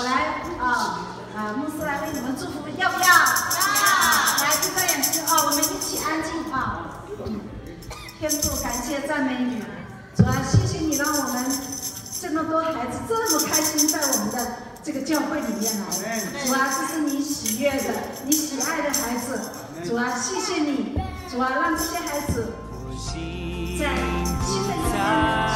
我来啊、啊，牧师来为你们祝福，要不要？要。来，闭上眼睛啊、我们一起安静啊、天父，感谢赞美你，主啊，谢谢你让我们这么多孩子这么开心在我们的这个教会里面来。主啊，这是你喜悦的，你喜爱的孩子。主啊，谢谢你，主啊，让这些孩子在新的一年。